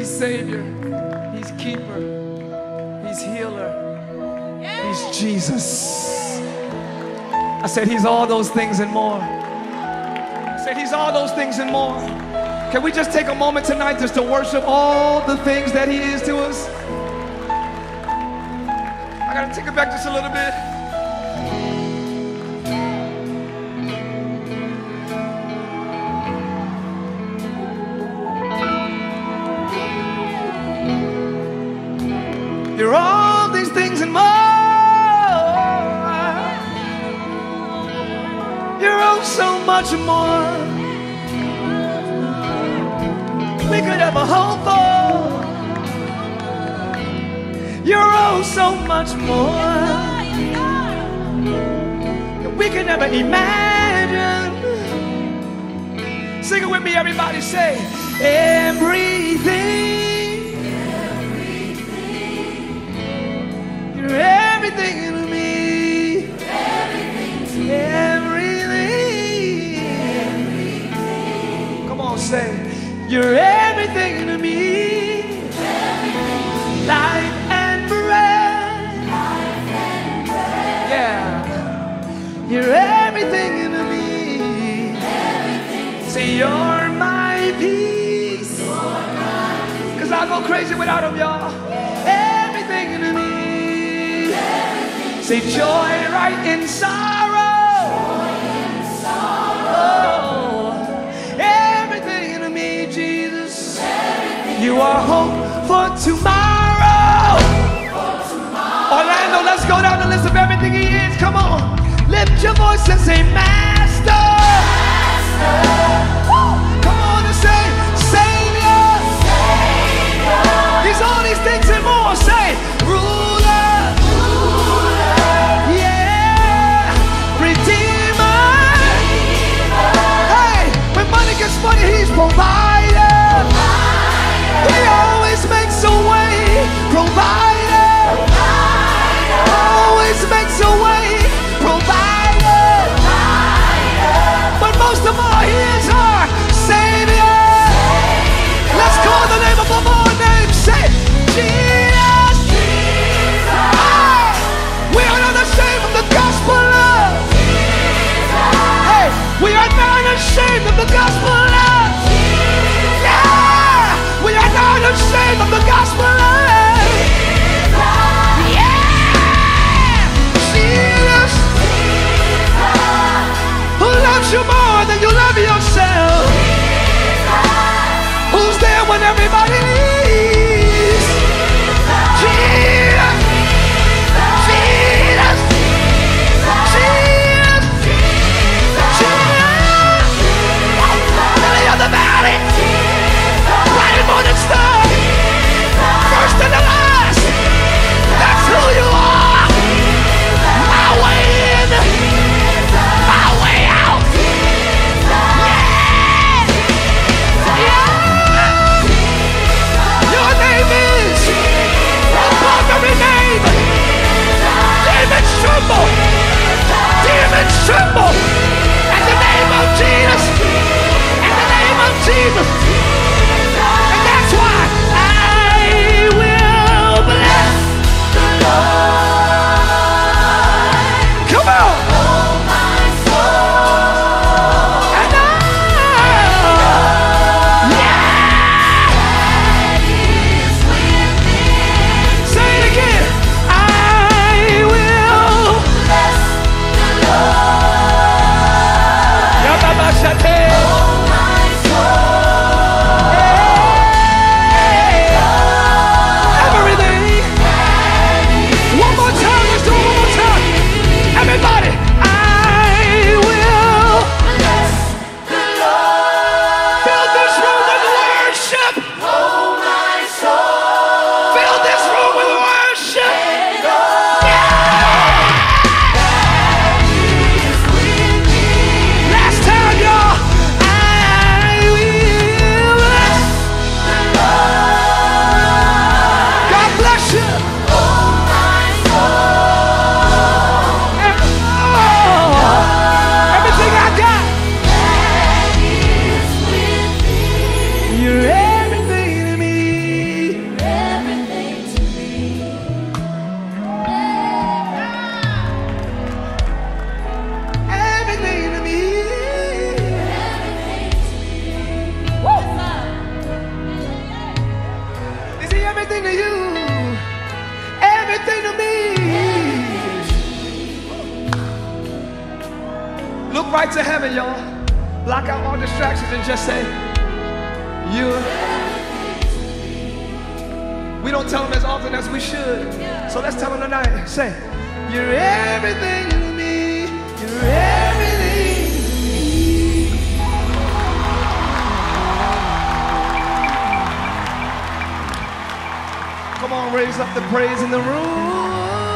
He's Savior. He's Keeper. He's Healer. He's Jesus. I said, He's all those things and more. I said, He's all those things and more. Can we just take a moment tonight just to worship all the things that He is to us? I gotta take it back just a little bit. Much more. We could ever hope for. You're oh so much more. We could never imagine. Sing it with me, everybody. Say everything. You're everything say, You're everything to me. Life and breath. Yeah. You're everything to me. Say, You're my peace. Cause I go crazy without him, y'all. Everything to me. Say joy right in sorrow. Oh, You are hope for tomorrow. Orlando, let's go down the list of everything he is. Come on. Lift your voice and say, Master. Lord. Look right to heaven, y'all. Block out all distractions and just say, You. We don't tell them as often as we should. So let's tell them tonight. Say, You're everything to me. You're everything. Come on, raise up the praise in the room.